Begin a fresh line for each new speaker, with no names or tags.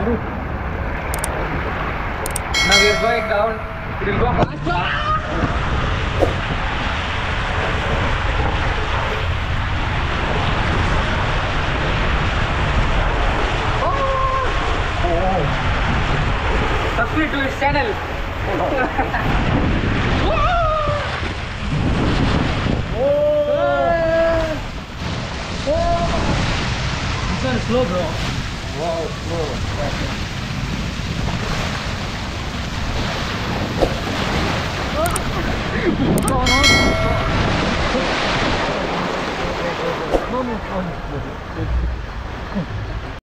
Now we are going down. It will go fast. Subscribe to his channel.
This one is slow, bro. No, no.